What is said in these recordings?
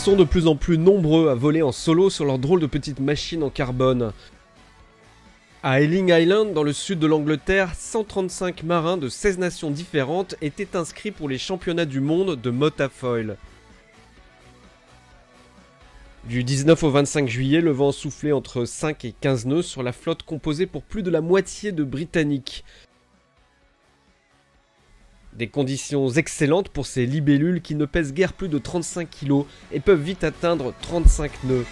sont de plus en plus nombreux à voler en solo sur leur drôle de petite machine en carbone. À Elling Island, dans le sud de l'Angleterre, 135 marins de 16 nations différentes étaient inscrits pour les championnats du monde de motafoil. Du 19 au 25 juillet, le vent soufflait entre 5 et 15 nœuds sur la flotte composée pour plus de la moitié de Britanniques. Des conditions excellentes pour ces libellules qui ne pèsent guère plus de 35 kg et peuvent vite atteindre 35 nœuds.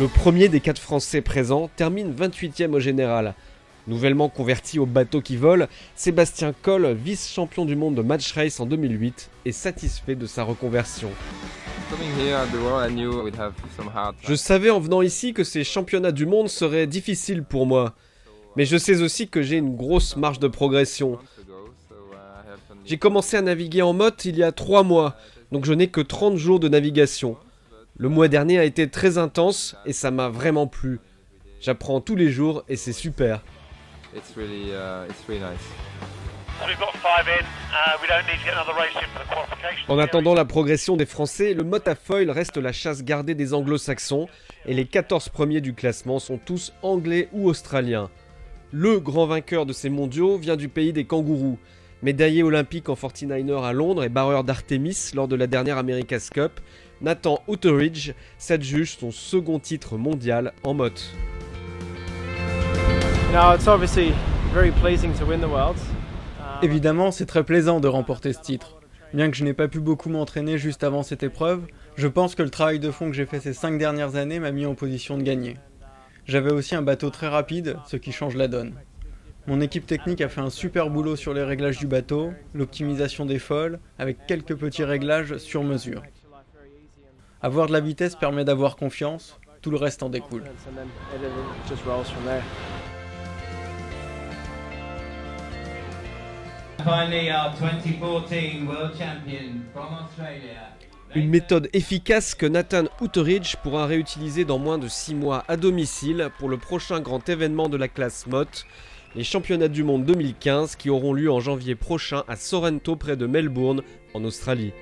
Le premier des quatre Français présents termine 28e au général. Nouvellement converti au bateau qui vole, Sébastien Coll, vice-champion du monde de match race en 2008, est satisfait de sa reconversion. Je savais en venant ici que ces championnats du monde seraient difficiles pour moi, mais je sais aussi que j'ai une grosse marge de progression. J'ai commencé à naviguer en motte il y a 3 mois, donc je n'ai que 30 jours de navigation. Le mois dernier a été très intense et ça m'a vraiment plu. J'apprends tous les jours et c'est super. En attendant la progression des Français, le mot à foil reste la chasse gardée des anglo-saxons et les 14 premiers du classement sont tous anglais ou australiens. Le grand vainqueur de ces mondiaux vient du pays des kangourous. Médaillé olympique en 49er à Londres et barreur d'Artemis lors de la dernière America's Cup, Nathan Utteridge s'adjuge son second titre mondial en motte. Évidemment, c'est très plaisant de remporter ce titre. Bien que je n'ai pas pu beaucoup m'entraîner juste avant cette épreuve, je pense que le travail de fond que j'ai fait ces 5 dernières années m'a mis en position de gagner. J'avais aussi un bateau très rapide, ce qui change la donne. Mon équipe technique a fait un super boulot sur les réglages du bateau, l'optimisation des folles, avec quelques petits réglages sur mesure. Avoir de la vitesse permet d'avoir confiance, tout le reste en découle. Une méthode efficace que Nathan Utteridge pourra réutiliser dans moins de 6 mois à domicile pour le prochain grand événement de la classe MOT, les championnats du monde 2015 qui auront lieu en janvier prochain à Sorrento près de Melbourne en Australie.